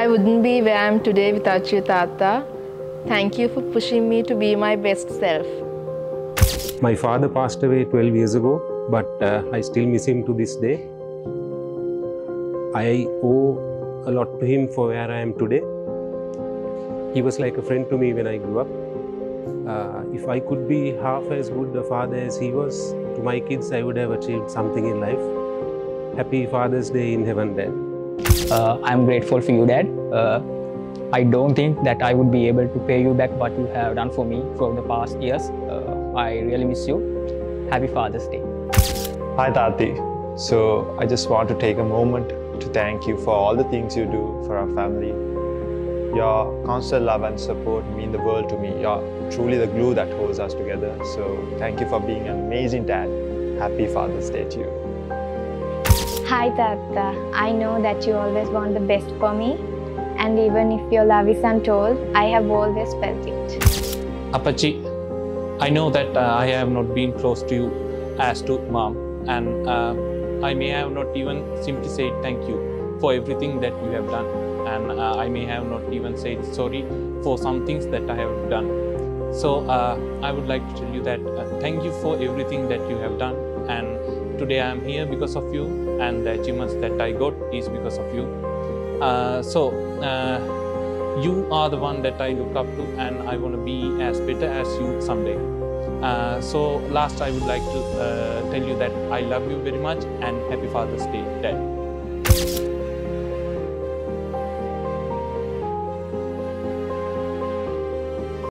I wouldn't be where I am today without you, Tata. Thank you for pushing me to be my best self. My father passed away 12 years ago, but uh, I still miss him to this day. I owe a lot to him for where I am today. He was like a friend to me when I grew up. Uh, if I could be half as good a father as he was to my kids, I would have achieved something in life. Happy Father's Day in heaven, Dad. Uh, I'm grateful for you, Dad. Uh, I don't think that I would be able to pay you back what you have done for me for the past years. Uh, I really miss you. Happy Father's Day. Hi Tati. So I just want to take a moment to thank you for all the things you do for our family. Your constant love and support mean the world to me. You're truly the glue that holds us together. So thank you for being an amazing dad. Happy Father's Day to you. Hi Tata, I know that you always want the best for me. And even if your love is untold, I have always felt it. Apache, I know that uh, I have not been close to you as to mom, and uh, I may have not even simply said thank you for everything that you have done, and uh, I may have not even said sorry for some things that I have done. So uh, I would like to tell you that uh, thank you for everything that you have done, and today I am here because of you, and the achievements that I got is because of you. Uh, so uh, you are the one that I look up to, and I want to be as better as you someday. Uh, so last, I would like to uh, tell you that I love you very much, and Happy Father's Day, Dad.